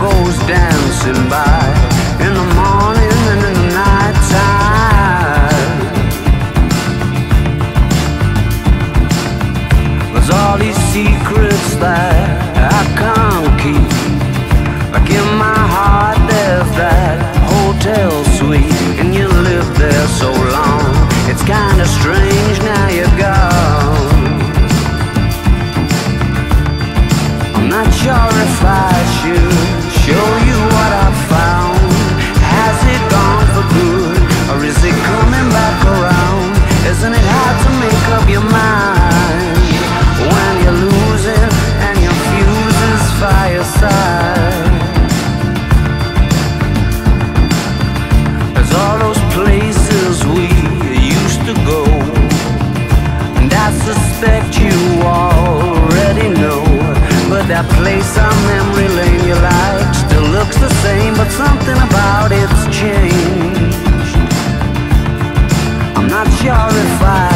goes dancing by in the morning and in the night time. There's all these secrets that I can't keep. Like in my heart, there's that hotel suite, and you lived there so long. It's kinda strange now you're gone. I'm not sure if show you what I found. Has it gone for good, or is it coming back around? Isn't it hard to make up your mind when you're losing and your fuse is fireside? There's all those places we used to go, and I suspect you already know. But that place on memory Not sure if I